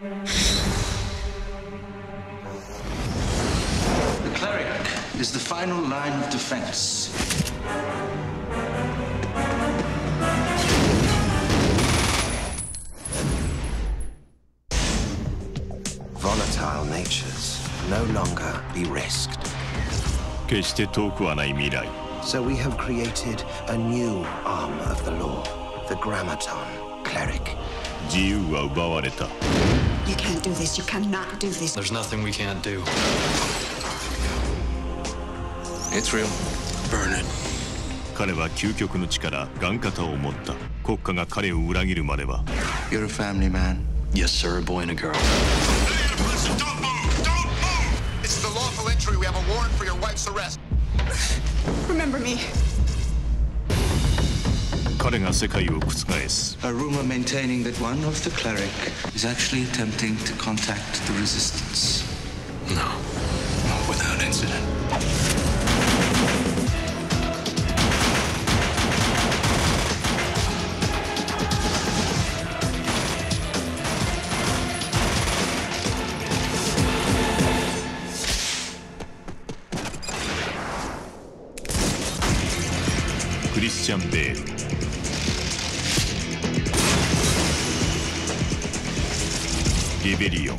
The cleric is the final line of defense. Volatile natures no longer be risked. 決して遠くはない未来 So we have created a new arm of the law, the Grammaton Cleric. 自由は奪われた You can't do this. You cannot do this. There's nothing we can't do. It's real. Burn it. 彼は究極の力眼型を持った国家が彼を裏切るまでは You're a family man. Yes, sir, a boy and a girl. Don't move! Don't move! This is a lawful entry. We have a warrant for your wife's arrest. Remember me. 彼が世界を覆す A rumor maintaining that one of the cleric is actually attempting to contact the resistance. No. Not without incident.「クリ リベリオン」